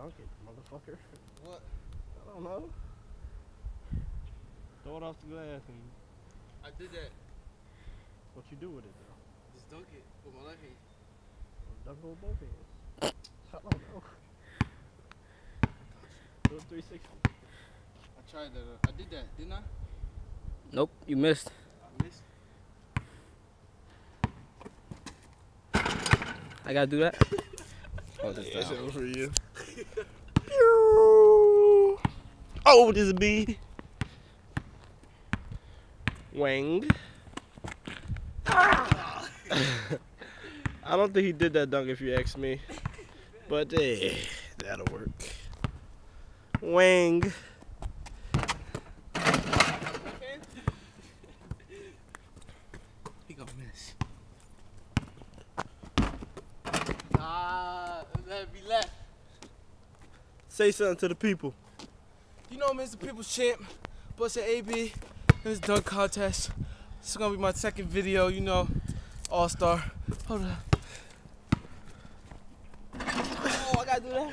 Dunk it, motherfucker. What? I don't know. Throw it off the glass and I did that. what you do with it though. Just dunk it with my left hand. Dunk it with both hands. I don't know. Do a 360. I tried that. Uh, I did that, didn't I? Nope, you missed. I missed. I gotta do that. Oh, this That down. was for you. Oh, this B. Wang. I don't think he did that dunk if you ask me. But eh, that'll work. Wang. He gonna miss. Nah, let be left. Say something to the people. You know, Mr. People's Champ, Buster AB, in this dunk contest. This is gonna be my second video, you know, All Star. Hold up. Oh, I gotta do that.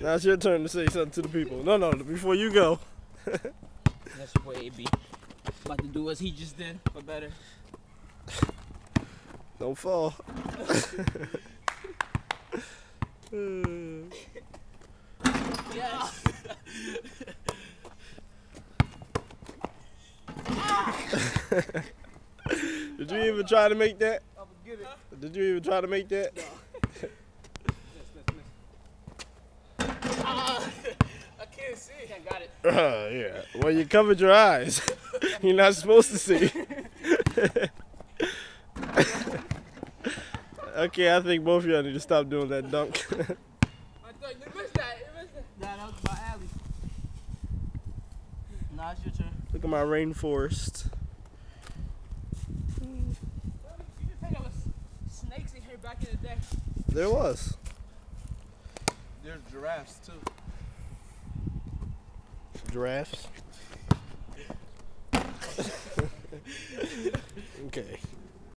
Now it's your turn to say something to the people. No, no, before you go. That's your boy AB. About to do as he just did, but better. Don't fall. Yes. Did you even try to make that? I'm gonna get it. Did you even try to make that? I can't see. I got it. Uh, yeah. Well, you covered your eyes. You're not supposed to see. okay, I think both of y'all need to stop doing that dunk. I thought you missed that. You missed that. Nah, that was my alley. Nah, it's your turn. Look at my rainforest. You just think there was snakes in here back in the day. There was. There's giraffes too. Giraffes. okay.